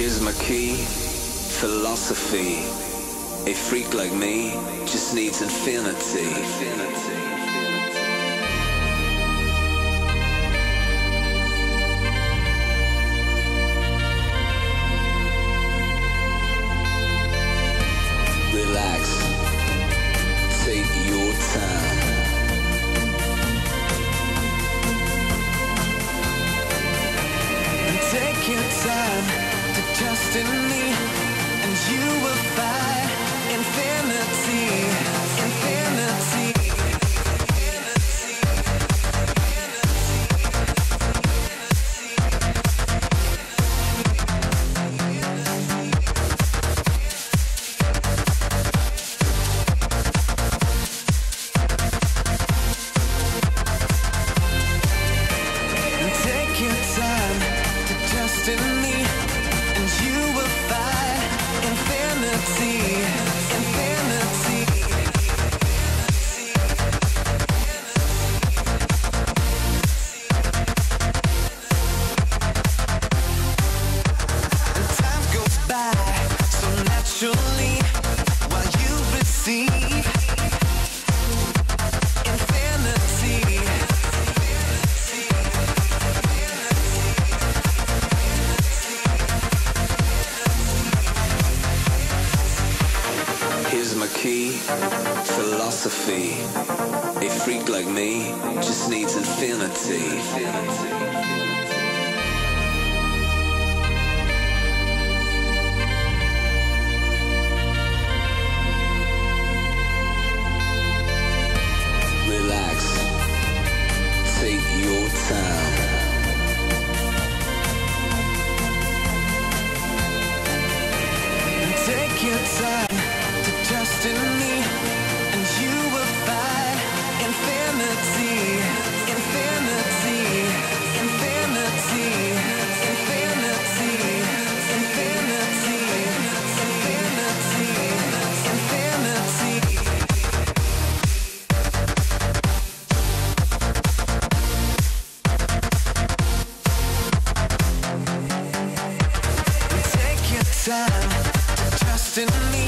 Here's my key, philosophy. A freak like me just needs infinity. infinity. Relax. Take your time. To trust in me, and you will find infinity. Key, philosophy. A freak like me just needs infinity. Relax. Take